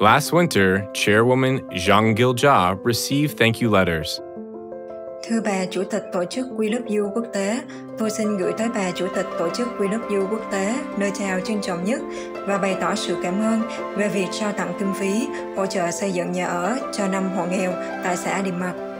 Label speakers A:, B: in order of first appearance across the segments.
A: Last winter, Chairwoman Zhang Giljia received thank you letters.
B: Thưa bà Chủ tịch Tổ chức quy lớp du quốc tế, tôi xin gửi tới bà Chủ tịch Tổ chức quy lớp du quốc tế lời chào trân trọng nhất và bày tỏ sự cảm ơn về việc trao tặng kinh phí hỗ trợ xây dựng nhà ở cho năm hộ nghèo tại xã Điềm Mạch.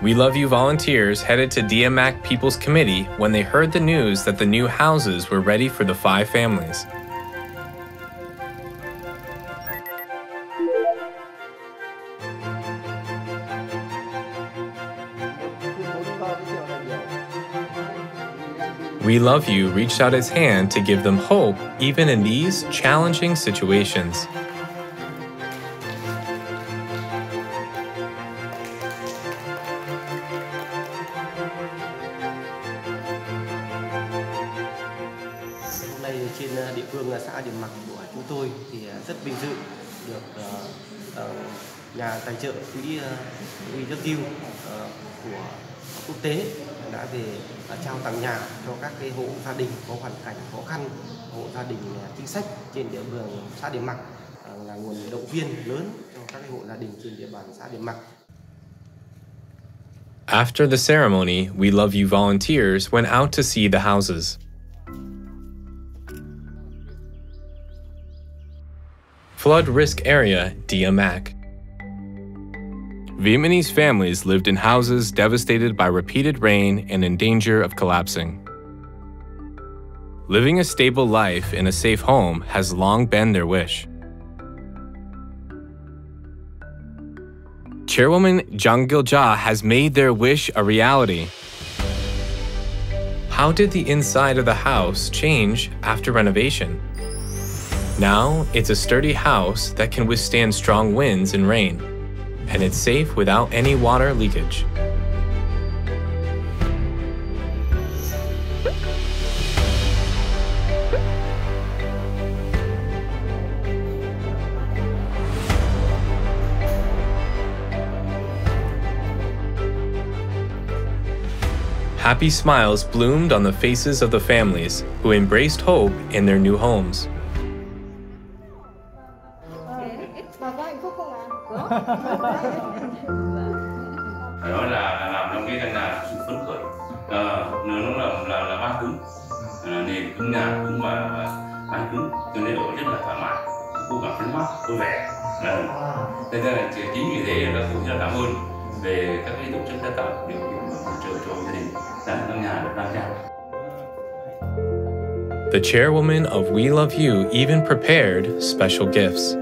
A: WeLoveU volunteers headed to Diem Mac People's Committee when they heard the news that the new houses were ready for the five families. WeLoveU reached out its hand to give them hope even in these challenging situations.
C: Ờ, địa phương là xã Điện Mặc của chúng tôi thì ờ, rất vinh dự được nhà tài trợ quỹ quỹ We của quốc tế đã về trao tặng nhà cho các cái hộ gia đình có hoàn cảnh khó khăn, hộ gia đình chính sách trên địa bàn xã Điện Mặc là nguồn động viên lớn cho các cái hộ gia đình trên địa bàn xã Điện Mặc.
A: After the ceremony, We Love You volunteers went out to see the houses. Flood risk area Diem Mac. Vietnamese families lived in houses devastated by repeated rain and in danger of collapsing. Living a stable life in a safe home has long been their wish. Chairwoman Zahng Gil-jah has made their wish a reality. How did the inside of the house change after renovation? Now, it's a sturdy house that can withstand strong winds and rain, and it's safe without any water leakage. Happy smiles bloomed on the faces of the families who embraced hope in their new homes.
D: Phải nói là làm trong cái căn nhà sự phấn khởi. À, nó là là là ba cứng à, nền cứng nhà cứng và, và cứng cho nên ở rất là thoải mái cô cảm phấn mát vui vẻ. À, thế nên là chính vì thế là cũng rất là cảm ơn về các cái tổ chức đã tạo điều kiện hỗ trợ cho gia đình tại căn nhà được đang trao.
A: The chairwoman of We Love You even prepared special gifts.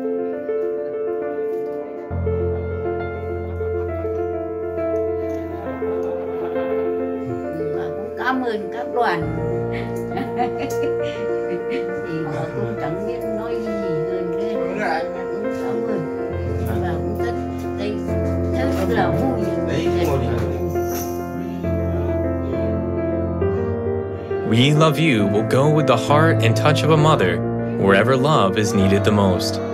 E: Cảm ơn các đoàn. Thì họ cũng chẳng biết nói gì hơn nữa cũng cảm ơn. Và cũng rất đây rất là vui
A: WeLoveU. Will go with the heart and touch of a mother wherever love is needed the most.